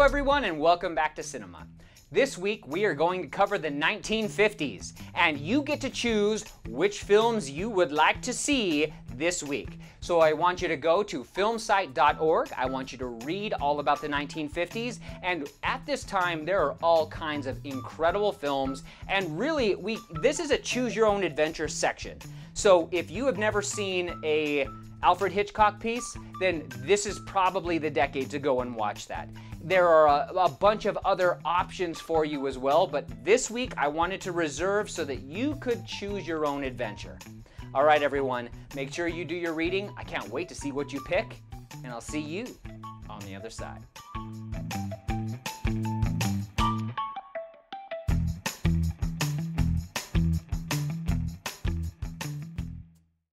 everyone, and welcome back to Cinema. This week we are going to cover the 1950s, and you get to choose which films you would like to see this week. So I want you to go to filmsite.org. I want you to read all about the 1950s, and at this time there are all kinds of incredible films, and really we this is a choose your own adventure section. So if you have never seen a Alfred Hitchcock piece, then this is probably the decade to go and watch that. There are a, a, bunch of other options for you as well, but this week I wanted to reserve so that you could choose your own adventure. All right, everyone, make sure you do your reading. I can't wait to see what you pick, and I'll see you on the other side.